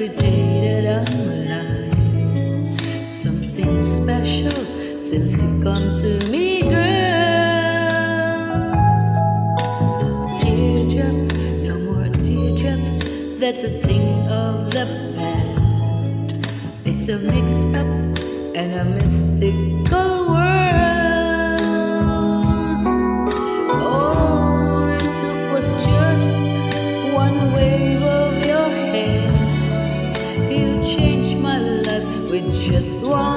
every day that I'm alive. Something special since you've come to me, that's a thing of the past. It's a mixed up and a mystical world. Oh, it was just one wave of your hand. You changed my life with just one.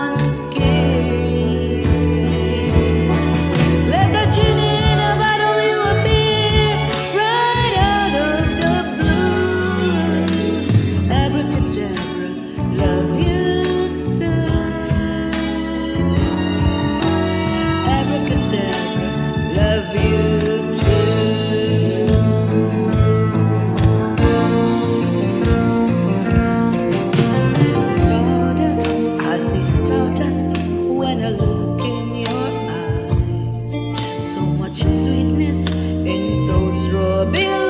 Big